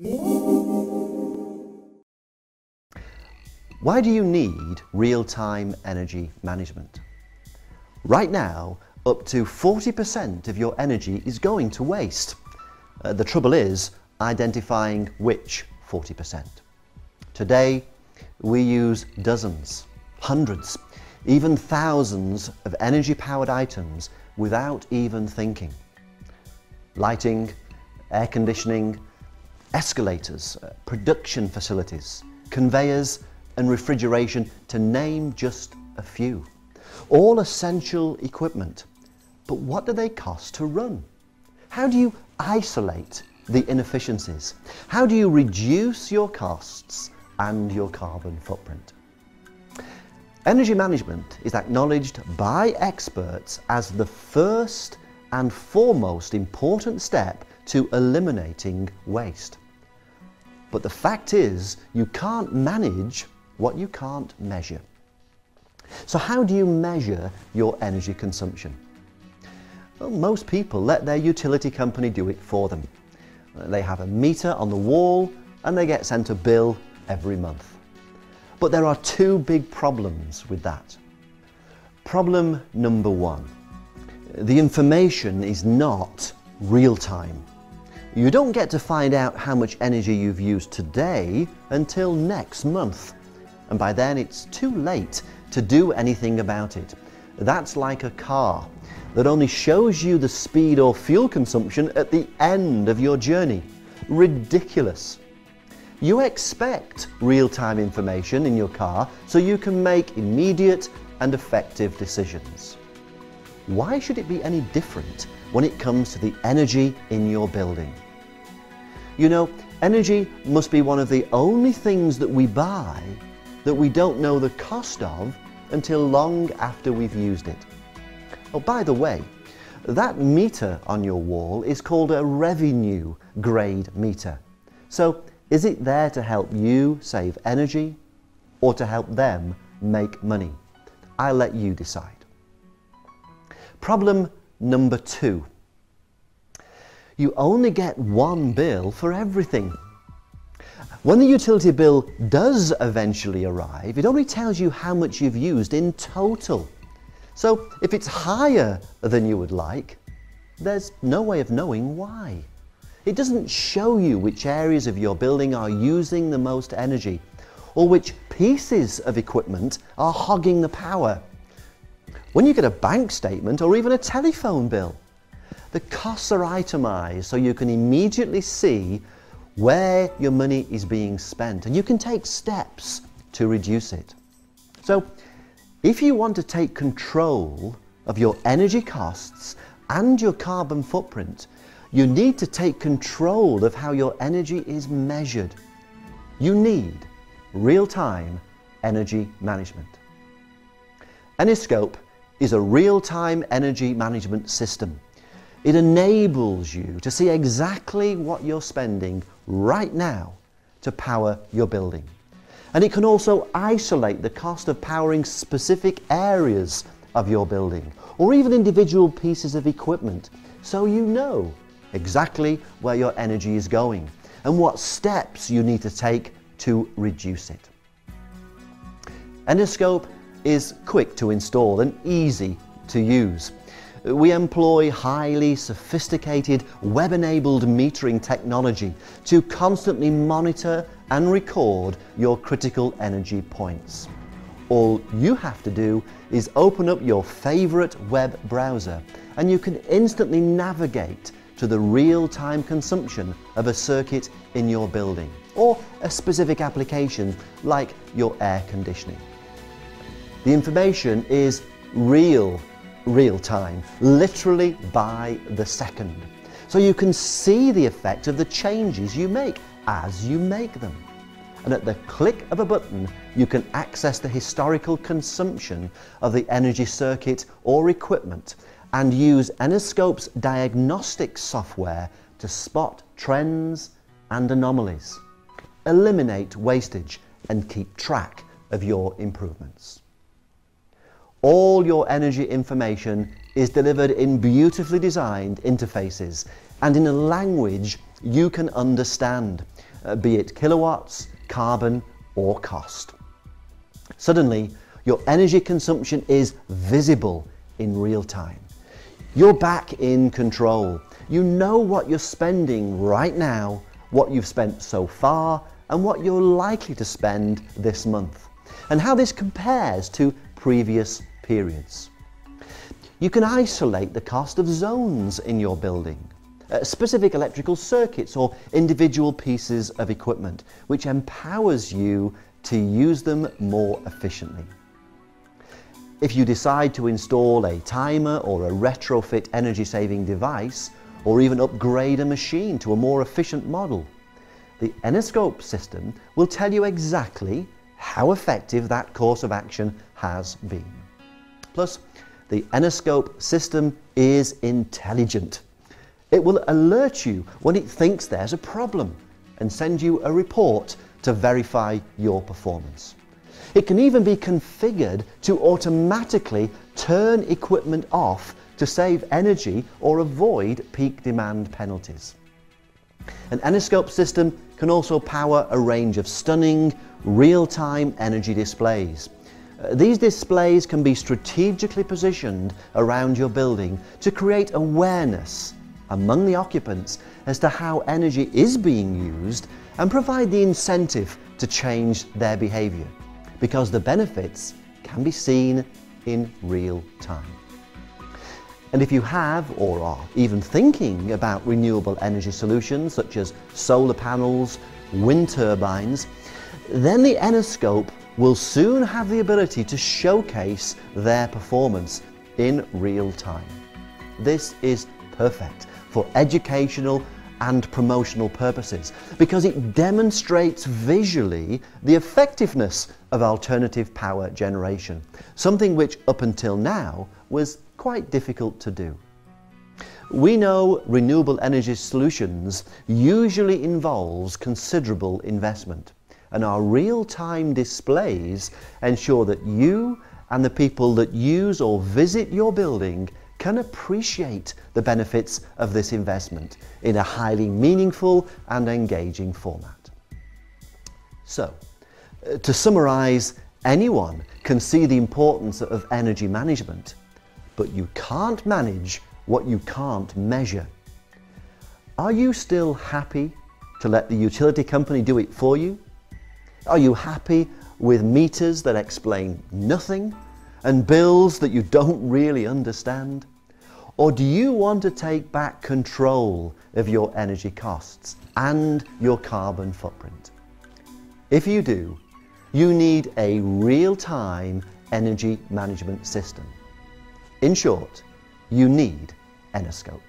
Why do you need real-time energy management? Right now, up to 40% of your energy is going to waste. Uh, the trouble is identifying which 40%. Today, we use dozens, hundreds, even thousands of energy-powered items without even thinking. Lighting, air conditioning, escalators, uh, production facilities, conveyors and refrigeration, to name just a few. All essential equipment. But what do they cost to run? How do you isolate the inefficiencies? How do you reduce your costs and your carbon footprint? Energy management is acknowledged by experts as the first and foremost important step to eliminating waste. But the fact is, you can't manage what you can't measure. So how do you measure your energy consumption? Well, most people let their utility company do it for them. They have a meter on the wall and they get sent a bill every month. But there are two big problems with that. Problem number one, the information is not real time. You don't get to find out how much energy you've used today until next month. And by then it's too late to do anything about it. That's like a car that only shows you the speed or fuel consumption at the end of your journey. Ridiculous. You expect real-time information in your car so you can make immediate and effective decisions. Why should it be any different when it comes to the energy in your building? You know, energy must be one of the only things that we buy that we don't know the cost of until long after we've used it. Oh, by the way, that meter on your wall is called a revenue grade meter. So is it there to help you save energy or to help them make money? I'll let you decide. Problem number two. You only get one bill for everything. When the utility bill does eventually arrive, it only tells you how much you've used in total. So if it's higher than you would like, there's no way of knowing why. It doesn't show you which areas of your building are using the most energy or which pieces of equipment are hogging the power. When you get a bank statement or even a telephone bill, the costs are itemized so you can immediately see where your money is being spent and you can take steps to reduce it. So if you want to take control of your energy costs and your carbon footprint, you need to take control of how your energy is measured. You need real-time energy management. Eniscope is a real-time energy management system. It enables you to see exactly what you're spending right now to power your building. And it can also isolate the cost of powering specific areas of your building or even individual pieces of equipment so you know exactly where your energy is going and what steps you need to take to reduce it. Eniscope is quick to install and easy to use. We employ highly sophisticated web-enabled metering technology to constantly monitor and record your critical energy points. All you have to do is open up your favorite web browser and you can instantly navigate to the real-time consumption of a circuit in your building or a specific application like your air conditioning. The information is real, real time, literally by the second. So you can see the effect of the changes you make as you make them. And at the click of a button, you can access the historical consumption of the energy circuit or equipment and use Eniscope's diagnostic software to spot trends and anomalies, eliminate wastage and keep track of your improvements. All your energy information is delivered in beautifully designed interfaces and in a language you can understand. uh, be it kilowatts, carbon or cost. Suddenly, your energy consumption is visible in real time. You're back in control. You know what you're spending right now, what you've spent so far, and what you're likely to spend this month, and how this compares to previous periods. You can isolate the cost of zones in your building, uh, specific electrical circuits or individual pieces of equipment, which empowers you to use them more efficiently. If you decide to install a timer or a retrofit energy saving device, or even upgrade a machine to a more efficient model, the Eniscope system will tell you exactly how effective that course of action has been. Plus, the Eniscope system is intelligent. It will alert you when it thinks there's a problem and send you a report to verify your performance. It can even be configured to automatically turn equipment off to save energy or avoid peak demand penalties. An Eniscope system can also power a range of stunning, real-time energy displays. Uh, these displays can be strategically positioned around your building to create awareness among the occupants as to how energy is being used and provide the incentive to change their behaviour because the benefits can be seen in real time. And if you have or are even thinking about renewable energy solutions such as solar panels, wind turbines, then the Eniscope will soon have the ability to showcase their performance in real time. This is perfect for educational and promotional purposes because it demonstrates visually the effectiveness of alternative power generation, something which up until now was quite difficult to do. We know renewable energy solutions usually involves considerable investment and our real-time displays ensure that you and the people that use or visit your building can appreciate the benefits of this investment in a highly meaningful and engaging format. So, uh, to summarise, anyone can see the importance of energy management, but you can't manage what you can't measure. Are you still happy to let the utility company do it for you? Are you happy with meters that explain nothing and bills that you don't really understand? Or do you want to take back control of your energy costs and your carbon footprint? If you do, you need a real-time energy management system. In short, you need Eniscope.